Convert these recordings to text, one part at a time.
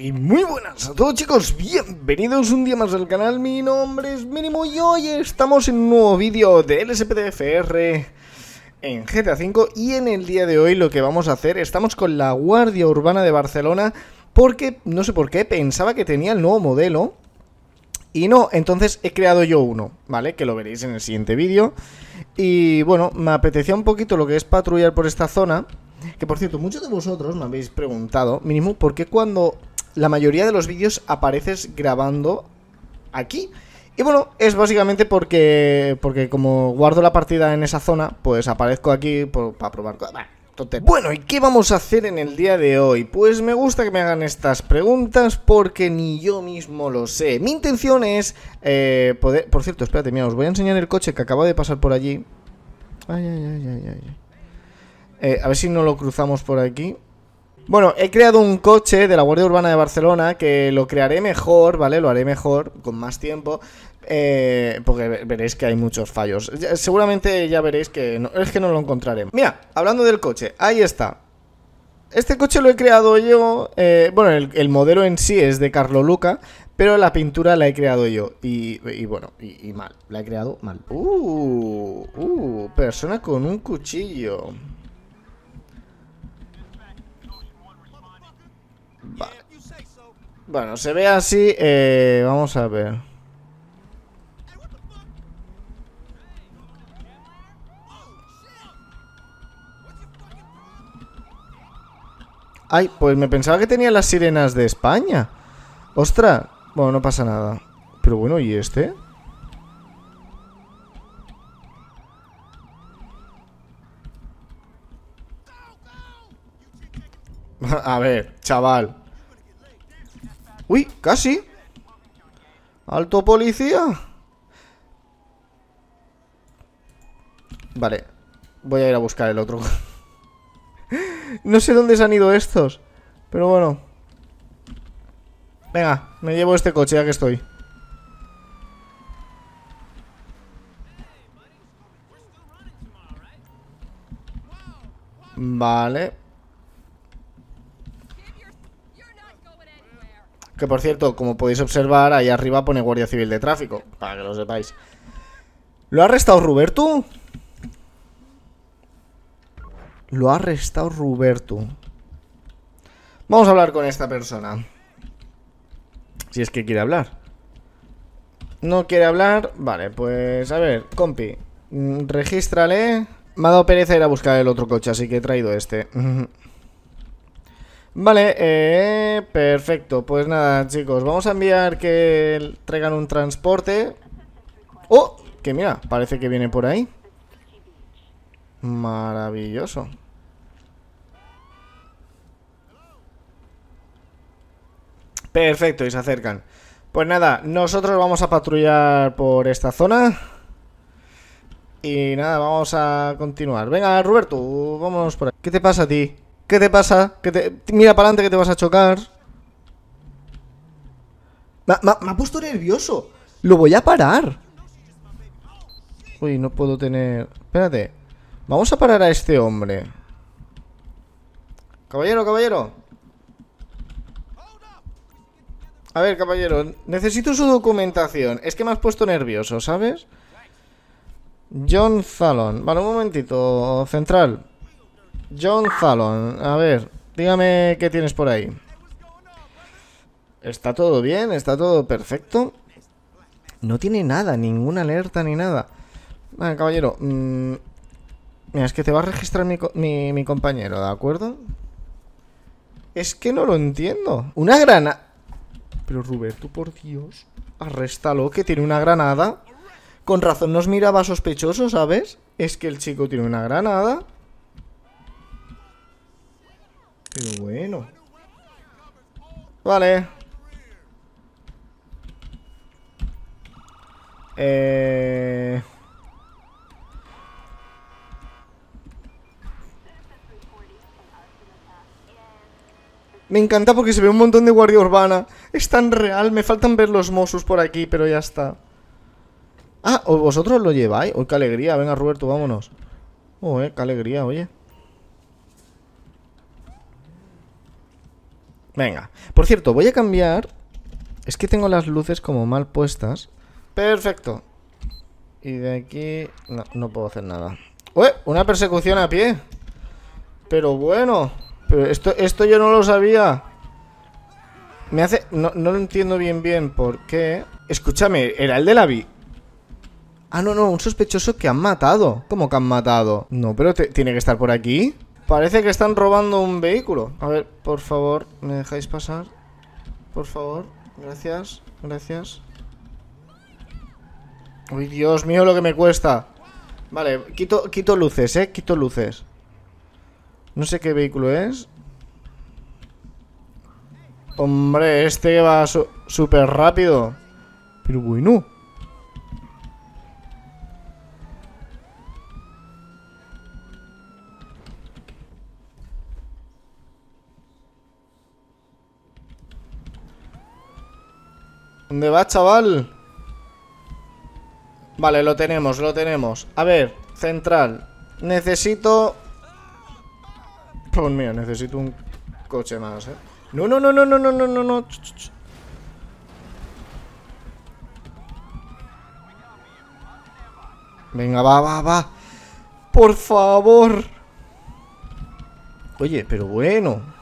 Y muy buenas a todos chicos, bienvenidos un día más al canal, mi nombre es Mínimo y hoy estamos en un nuevo vídeo de LSPDFR en GTA V y en el día de hoy lo que vamos a hacer, estamos con la Guardia Urbana de Barcelona porque, no sé por qué, pensaba que tenía el nuevo modelo y no, entonces he creado yo uno, ¿vale? Que lo veréis en el siguiente vídeo. Y bueno, me apetecía un poquito lo que es patrullar por esta zona que por cierto, muchos de vosotros me habéis preguntado, mínimo, ¿por qué cuando la mayoría de los vídeos apareces grabando aquí? Y bueno, es básicamente porque porque como guardo la partida en esa zona, pues aparezco aquí para probar cosas. Bueno, ¿y qué vamos a hacer en el día de hoy? Pues me gusta que me hagan estas preguntas porque ni yo mismo lo sé. Mi intención es eh. Por cierto, espérate, mira, os voy a enseñar el coche que acaba de pasar por allí. Ay, ay, ay, ay, ay. Eh, a ver si no lo cruzamos por aquí. Bueno, he creado un coche de la Guardia Urbana de Barcelona que lo crearé mejor, ¿vale? Lo haré mejor, con más tiempo. Eh, porque veréis que hay muchos fallos. seguramente ya veréis que no, es que no lo encontraré. Mira, hablando del coche, ahí está. Este coche lo he creado yo. Eh, bueno, el, modelo en sí es de Carlo Luca, pero la pintura la he creado yo. Y, bueno, y, y, mal. La he creado mal. Uh, uh, persona con un cuchillo. Bueno, se ve así. Eh, vamos a ver. Ay, pues me pensaba que tenía las sirenas de España. ¡Ostras! Bueno, no pasa nada. Pero bueno, ¿y este? A ver, chaval. Uy, casi. Alto policía. Vale. Voy a ir a buscar el otro. no sé dónde se han ido estos. Pero bueno. Venga, me llevo este coche ya que estoy. Vale. Que por cierto, como podéis observar, ahí arriba pone Guardia Civil de Tráfico, para que lo sepáis. ¿Lo ha arrestado Roberto? Lo ha arrestado Roberto. Vamos a hablar con esta persona. Si es que quiere hablar. No quiere hablar. Vale, pues a ver, compi. Mm, regístrale. Me ha dado pereza ir a buscar el otro coche, así que he traído este. Vale, eh, perfecto. Pues nada, chicos, vamos a enviar que traigan un transporte. ¡Oh! Que mira, parece que viene por ahí. Maravilloso. Perfecto, y se acercan. Pues nada, nosotros vamos a patrullar por esta zona. Y nada, vamos a continuar. Venga, Roberto, vámonos por aquí. ¿Qué te pasa a ti? ¿Qué te pasa? Te... Mira para adelante que te vas a chocar. Me, ha puesto nervioso. Lo voy a parar. Uy, no puedo tener... Espérate. Vamos a parar a este hombre. Caballero, caballero. A ver, caballero. Necesito su documentación. Es que me has puesto nervioso, ¿sabes? John Fallon. Vale, un momentito. Central. John Fallon, a ver, dígame qué tienes por ahí. ¿Está todo bien? ¿Está todo perfecto? No tiene nada, ninguna alerta ni nada. Caballero. Mm, mira, es que te va a registrar mi, mi compañero, ¿de acuerdo? Es que no lo entiendo. Una granada... Pero Roberto, por Dios, arréstalo, que tiene una granada. Con razón nos miraba sospechoso, ¿sabes? Es que el chico tiene una granada. Pero bueno. Vale. Eh... Me encanta porque se ve un montón de guardia urbana. Es tan real. Me faltan ver los Mossos por aquí, pero ya está. Ah, ¿vosotros lo lleváis? ¡Oh, qué alegría! Venga, Roberto, vámonos. Oh, eh, qué alegría, oye. Venga. Por cierto, voy a cambiar... Es que tengo las luces como mal puestas. Perfecto. Y de aquí... No, no puedo hacer nada. ¡Uy! Una persecución a pie. Pero bueno. Pero esto, esto yo no lo sabía. Me hace... No, no lo entiendo bien bien por qué... Escúchame, ¿era el de la vi? Ah, no, no, un sospechoso que han matado. ¿Cómo que han matado? No, pero tiene que estar por aquí. Parece que están robando un vehículo. A ver, por favor, ¿me dejáis pasar? Por favor, gracias, gracias. Uy, Dios mío, lo que me cuesta. Vale, quito, quito luces, eh, quito luces. No sé qué vehículo es. Hombre, este va súper rápido. Pero bueno. ¿Dónde va, chaval? Vale, lo tenemos, lo tenemos. A ver, central. Necesito... Pues mío, necesito un coche más, ¿eh? No, no, no, no, no, no, no, no, no. Venga, va, va, va. Por favor. Oye, pero bueno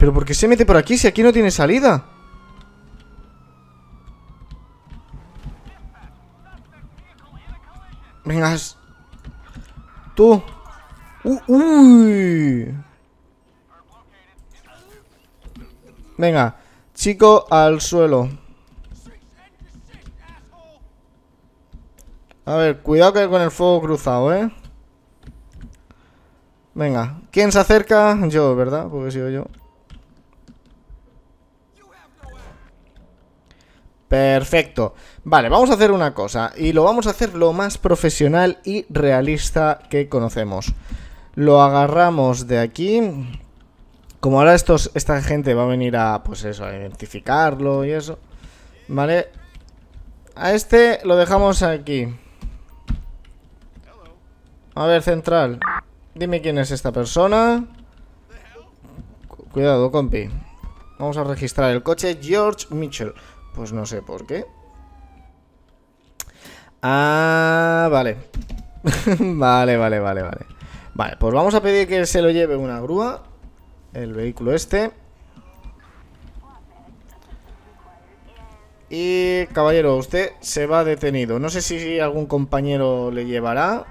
¿Pero por qué se mete por aquí si aquí no tiene salida? Vengas Tú Uy Venga Chico al suelo A ver, cuidado que con el fuego cruzado, ¿eh? Venga, ¿quién se acerca? Yo, ¿verdad? Porque sigo yo Perfecto. Vale, vamos a hacer una cosa. Y lo vamos a hacer lo más profesional y realista que conocemos. Lo agarramos de aquí. Como ahora estos, esta gente va a venir a, pues eso, a identificarlo y eso. Vale. A este lo dejamos aquí. A ver, central. Dime quién es esta persona. Cuidado, compi. Vamos a registrar el coche George Mitchell. Pues no sé por qué. Ah, vale. vale, vale, vale, vale. Vale, pues vamos a pedir que se lo lleve una grúa. El vehículo este. Y, caballero, usted se va detenido. No sé si algún compañero le llevará.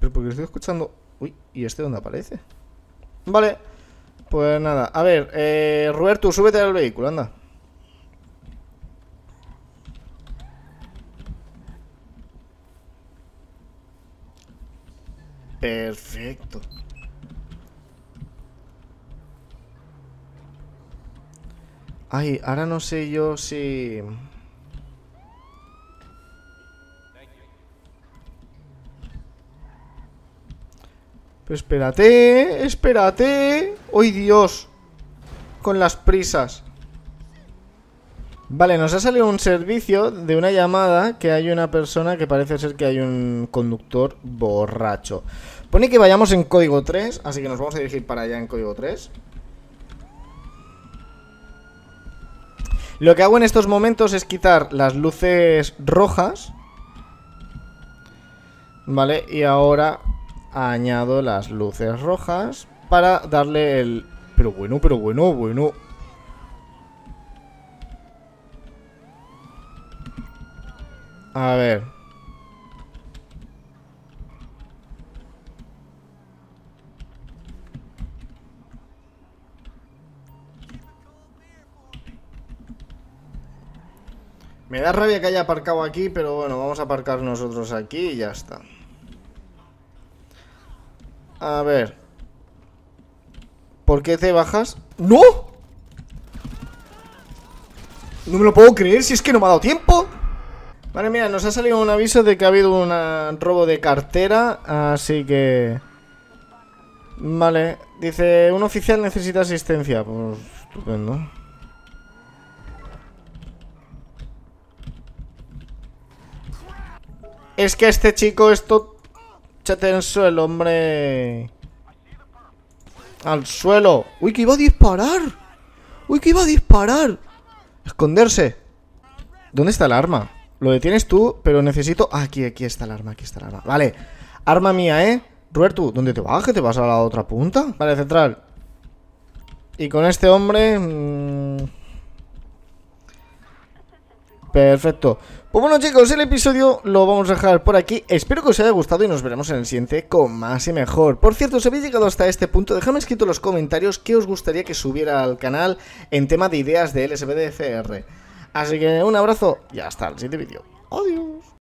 Pero porque estoy escuchando... Uy, ¿y este dónde aparece? Vale, pues nada. A ver, eh, Roberto, súbete al vehículo, anda. Perfecto. Ay, ahora no sé yo si... Espérate, espérate. ¡Ay, Dios! Con las prisas. Vale, nos ha salido un servicio de una llamada que hay una persona que parece ser que hay un conductor borracho. Pone que vayamos en código 3, así que nos vamos a dirigir para allá en código 3. Lo que hago en estos momentos es quitar las luces rojas. Vale, y ahora añado las luces rojas para darle el... Pero bueno, pero bueno, bueno. A ver. Me da rabia que haya aparcado aquí, pero bueno, vamos a aparcar nosotros aquí y ya está. A ver. ¿Por qué te bajas? ¡No! No me lo puedo creer, si es que no me ha dado tiempo Vale, mira, nos ha salido un aviso de que ha habido un robo de cartera Así que... Vale, dice, un oficial necesita asistencia Pues estupendo Es que este chico esto... Chate en suelo, hombre. Al suelo. Uy, que iba a disparar. Uy, que iba a disparar. Esconderse. ¿Dónde está el arma? Lo detienes tú, pero necesito... Ah, aquí, aquí está el arma, aquí está el arma. Vale. Arma mía, ¿eh? Roberto, ¿dónde te vas? ¿Que te vas a la otra punta? Vale, central. Y con este hombre... Mmm... Perfecto. Pues bueno chicos, el episodio lo vamos a dejar por aquí. Espero que os haya gustado y nos veremos en el siguiente con más y mejor. Por cierto, si habéis llegado hasta este punto, dejadme escrito en los comentarios qué os gustaría que subiera al canal en tema de ideas de LSPDFR. Así que un abrazo y hasta el siguiente vídeo. Adiós.